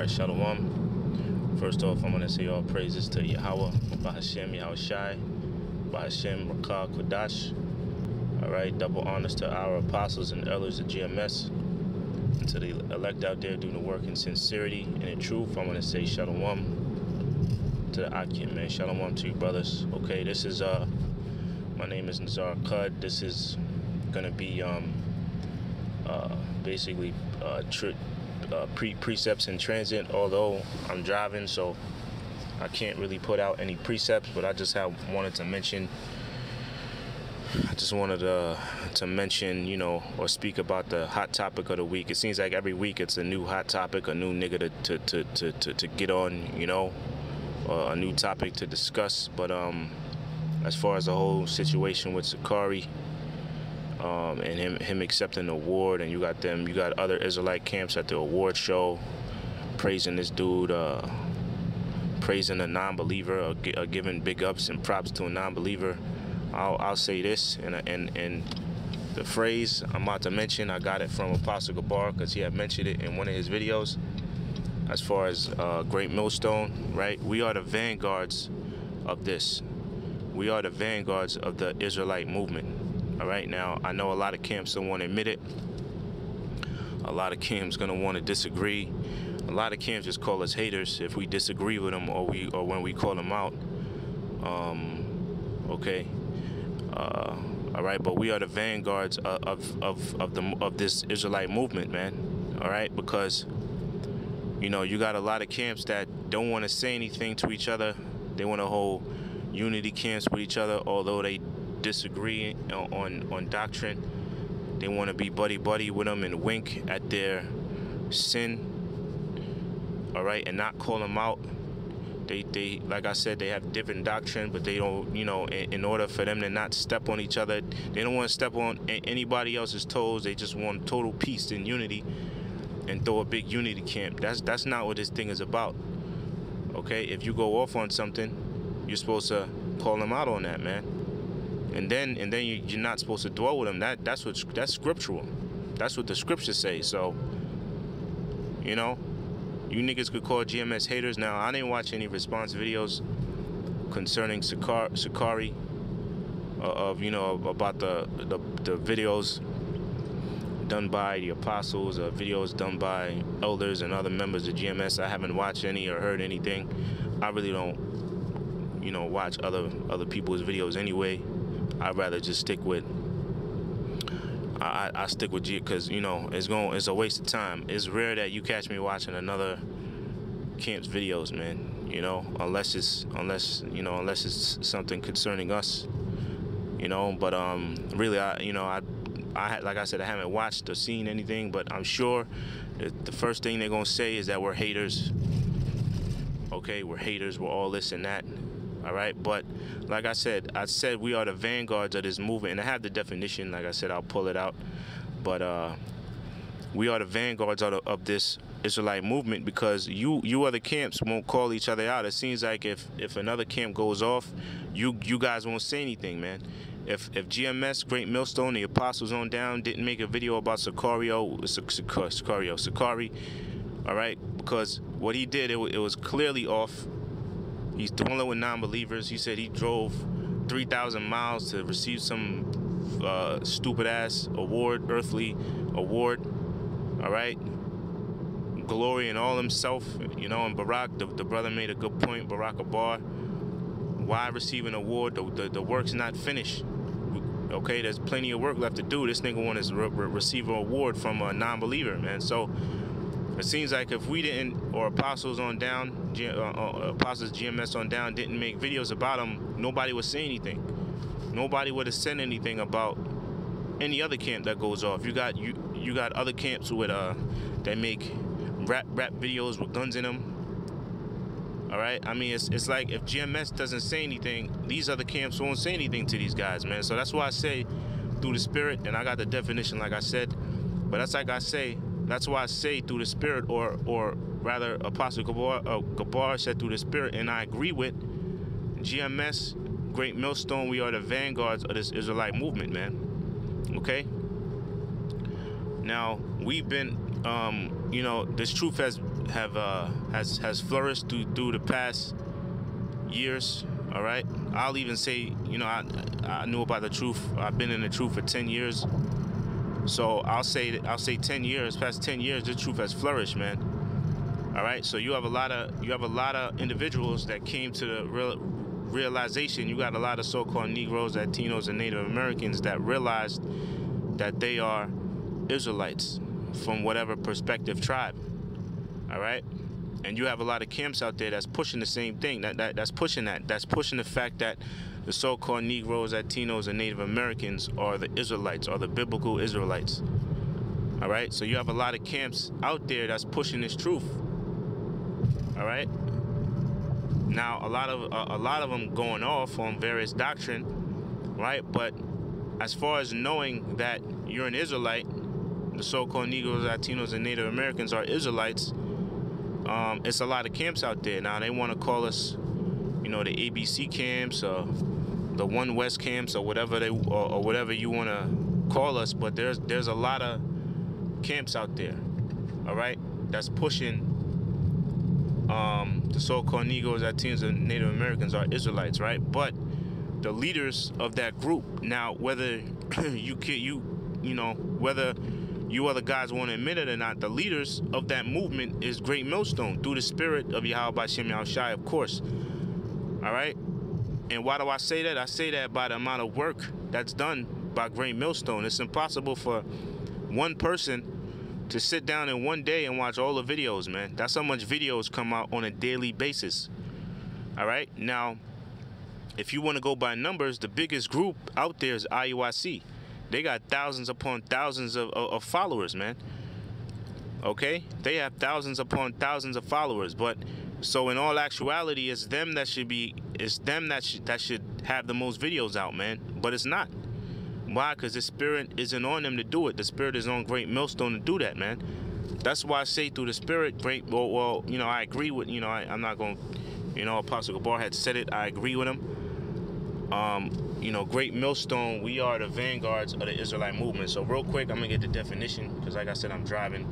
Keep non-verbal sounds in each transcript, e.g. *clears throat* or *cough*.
right, Shalom. First off, I'm to say all praises to Yahweh, Bahasham, Yahweh Shai, Bahasham, Rakah, Kodash. All right, double honors to our apostles and elders of GMS. And to the elect out there doing the work in sincerity and in truth, I want to say Shalom one to the Akim, man. Shalom to you, brothers. Okay, this is, uh, my name is Nazar Qud. This is going to be, um, uh, basically, uh, tri- uh, pre precepts in transit. Although I'm driving, so I can't really put out any precepts. But I just have wanted to mention. I just wanted to to mention, you know, or speak about the hot topic of the week. It seems like every week it's a new hot topic, a new nigga to to to to, to, to get on, you know, uh, a new topic to discuss. But um, as far as the whole situation with Sakari um, and him him accepting the award, and you got them, you got other Israelite camps at the award show praising this dude, uh, praising a non-believer, or, or giving big ups and props to a non-believer. I'll, I'll say this, and and and the phrase I'm about to mention, I got it from Apostle Gabar because he had mentioned it in one of his videos. As far as uh, Great Millstone, right? We are the vanguards of this. We are the vanguards of the Israelite movement. All right, now I know a lot of camps don't want to admit it. A lot of camps gonna want to disagree. A lot of camps just call us haters if we disagree with them or we or when we call them out. Um, okay. Uh, all right, but we are the vanguards of of of, the of this Israelite movement, man. All right, because you know you got a lot of camps that don't want to say anything to each other. They want to hold unity camps with each other, although they disagree on on, doctrine. They want to be buddy buddy with them and wink at their sin. All right, and not call them out. They they like I said, they have different doctrine, but they don't. You know, in, in order for them to not step on each other, they don't want to step on anybody else's toes. They just want total peace and unity, and throw a big unity camp. That's that's not what this thing is about. Okay, if you go off on something, you're supposed to call them out on that, man and then and then you, you're not supposed to dwell with them. That that's what that's scriptural. That's what the scriptures say. So, you know, you niggas could call GMS haters. Now I didn't watch any response videos concerning Sakar, Sakari uh, of you know about the, the the videos done by the apostles, uh, videos done by elders and other members of GMS. I haven't watched any or heard anything. I really don't, you know, watch other other people's videos anyway. I'd rather just stick with. I, I stick with G because you know it's going it's a waste of time. It's rare that you catch me watching another camp's videos, man. You know, unless it's unless you know unless it's something concerning us. You know, but um, really, I you know I I like I said I haven't watched or seen anything, but I'm sure the first thing they're gonna say is that we're haters. Okay, we're haters. We're all this and that. All right, but like I said, I said we are the vanguards of this movement, and I have the definition. Like I said, I'll pull it out. But uh, we are the vanguards of, of this Israelite movement because you you other camps won't call each other out. It seems like if if another camp goes off, you you guys won't say anything, man. If if GMS, Great Millstone, the Apostles on down didn't make a video about Sicario, Sic- Sic- Sicario, Sicari, all right, because what he did, it, it was clearly off. He's dwelling with non-believers. He said he drove 3,000 miles to receive some uh, stupid ass award, earthly award. All right, glory in all himself, you know. And Barack, the, the brother made a good point. Barack Abar, why receive an award? The, the, the work's not finished. Okay, there's plenty of work left to do. This nigga want to re- receive an award from a non-believer, man. So it seems like if we didn't, or apostles on down, G, uh, uh, apostles GMS on down didn't make videos about him, nobody would say anything. Nobody would have said anything about any other camp that goes off. You got you you got other camps with uh that make rap rap videos with guns in them. All right. I mean, it's it's like if GMS doesn't say anything, these other camps won't say anything to these guys, man. So that's why I say through the spirit, and I got the definition, like I said. But that's like I say. That's why I say through the spirit, or or rather, Apostle Gabar, uh, Gabar said through the spirit, and I agree with GMS, Great Millstone. We are the vanguards of this Israelite movement, man. Okay. Now we've been, um, you know, this truth has have uh, has has flourished through through the past years. All right, I'll even say, you know, I I knew about the truth. I've been in the truth for 10 years. So I'll say I'll say 10 years, past 10 years, the truth has flourished, man. All right, so you have a lot of you have a lot of individuals that came to the real realization. You got a lot of so-called Negroes, Latinos, and Native Americans that realized that they are Israelites from whatever perspective tribe. All right, and you have a lot of camps out there that's pushing the same thing. That, that that's pushing that. That's pushing the fact that the so-called Negroes, Latinos, and Native Americans are the Israelites, are the biblical Israelites. All right, so you have a lot of camps out there that's pushing this truth. All right. Now, a lot of a, a lot of them going off on various doctrine, right? But as far as knowing that you're an Israelite, the so-called Negroes, Latinos, and Native Americans are Israelites. Um, it's a lot of camps out there now. They want to call us, you know, the ABC camps or the One West camps or whatever they or, or whatever you want to call us. But there's there's a lot of camps out there, all right, that's pushing um, the so-called Negroes, Latinos, and Native Americans are Israelites, right? But the leaders of that group now, whether *clears throat* you can you you know whether you other guys want to admit it or not, the leaders of that movement is Great Millstone through the spirit of Yahweh Bashem Shai, of course. All right. And why do I say that? I say that by the amount of work that's done by Great Millstone. It's impossible for one person to sit down in one day and watch all the videos, man. That's how much videos come out on a daily basis. All right. Now, if you want to go by numbers, the biggest group out there is IUIC. They got thousands upon thousands of, of, of followers, man. Okay? They have thousands upon thousands of followers, but so in all actuality, it's them that should be, it's them that should that should have the most videos out, man. But it's not. Why? Because the spirit isn't on them to do it. The spirit is on Great Millstone to do that, man. That's why I say through the spirit, great. Well, well you know, I agree with. You know, I, am not going. To You know, Apostle Gabar had said it. I agree with him. Um, you know, Great Millstone. We are the vanguards of the Israelite movement. So real quick, I'm gonna get the definition because, like I said, I'm driving.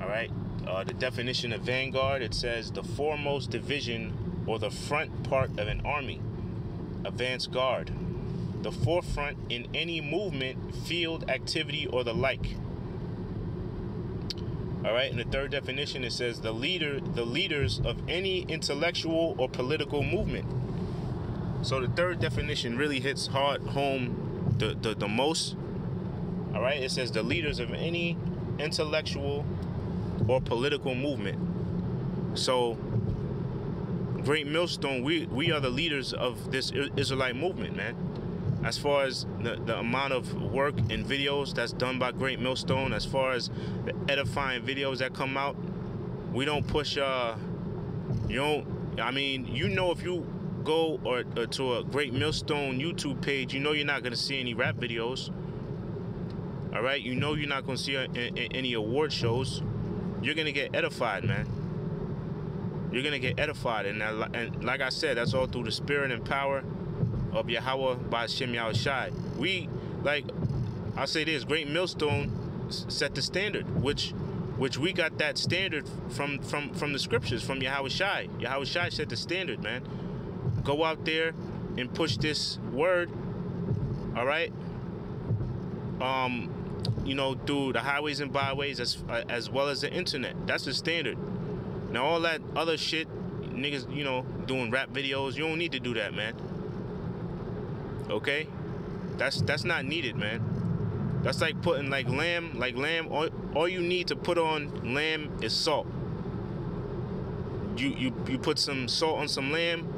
All right. Uh, the definition of vanguard. It says the foremost division or the front part of an army. Advance guard the forefront in any movement, field, activity, or the like. All right, and the third definition, it says the leader, the leaders of any intellectual or political movement. So the third definition really hits hard home the, the, the most. All right, it says the leaders of any intellectual or political movement. So, Great Millstone, we, we are the leaders of this Israelite movement, man as far as the, the amount of work and videos that's done by Great Millstone, as far as the edifying videos that come out, we don't push, uh, you don't, I mean, you know, if you go or, or to a Great Millstone YouTube page, you know you're not going to see any rap videos. All right, you know you're not going to see a, any award shows. You're to get edified, man. You're to get edified. And, and like I said, that's all through the spirit and power of Yahweh by Shem Shai. We, like, I'll say this, Great Millstone set the standard, which which we got that standard from from from the scriptures, from Yahawashi. Yahweh Shai set the standard, man. Go out there and push this word, all right? Um, you know, through the highways and byways as uh, as well as the internet. That's the standard. Now all that other shit, niggas, you know, doing rap videos, you don't need to do that, man. Okay, that's that's not needed, man. That's like putting like lamb, like lamb. All, all you need to put on lamb is salt. You you you put some salt on some lamb.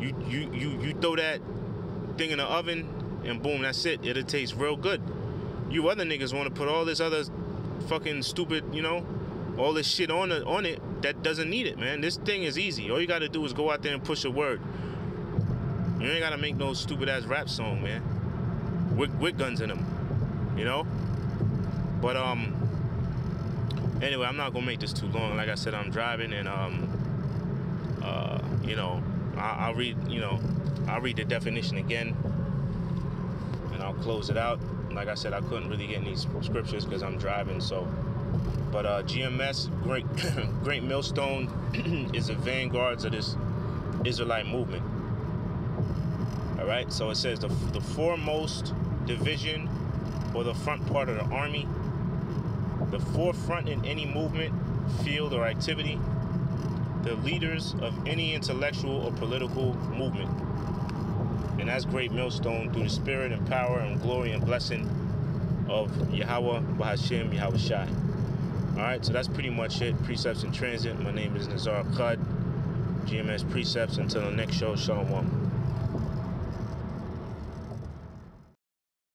You you you you throw that thing in the oven, and boom, that's it. It'll taste real good. You other niggas want to put all this other fucking stupid, you know, all this shit on it on it that doesn't need it, man. This thing is easy. All you got to do is go out there and push a word. You ain't gotta make no stupid ass rap song, man. With, with guns in them, you know. But um, anyway, I'm not gonna make this too long. Like I said, I'm driving, and um, uh, you know, I, will read, you know, I'll read the definition again, and I'll close it out. Like I said, I couldn't really get any scriptures because I'm driving, so But uh, GMS, great, *clears throat* great millstone, *clears throat* is the vanguards of this Israelite movement. All right, so it says the, the foremost division or the front part of the army, the forefront in any movement, field, or activity, the leaders of any intellectual or political movement. And that's great millstone through the spirit and power and glory and blessing of Yahweh, Bahasham, Yahweh Shai. All right, so that's pretty much it. Precepts in transit. My name is Nazar Khad. GMS Precepts. Until the next show, Shalom.